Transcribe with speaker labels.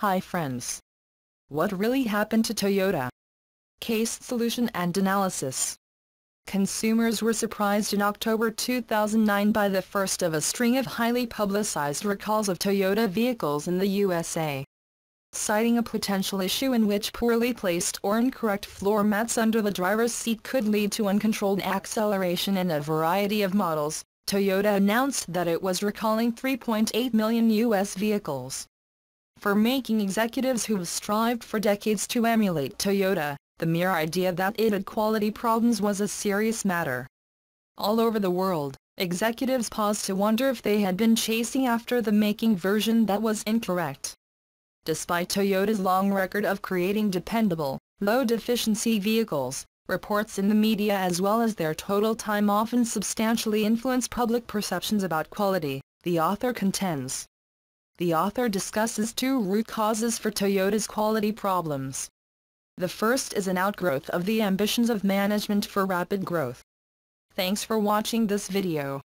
Speaker 1: Hi friends. What really happened to Toyota? Case Solution and Analysis Consumers were surprised in October 2009 by the first of a string of highly publicized recalls of Toyota vehicles in the USA. Citing a potential issue in which poorly placed or incorrect floor mats under the driver's seat could lead to uncontrolled acceleration in a variety of models, Toyota announced that it was recalling 3.8 million U.S. vehicles. For making executives who have strived for decades to emulate Toyota, the mere idea that it had quality problems was a serious matter. All over the world, executives paused to wonder if they had been chasing after the making version that was incorrect. Despite Toyota's long record of creating dependable, low-deficiency vehicles, reports in the media as well as their total time often substantially influence public perceptions about quality, the author contends. The author discusses two root causes for Toyota's quality problems. The first is an outgrowth of the ambitions of management for rapid growth. Thanks for watching this video.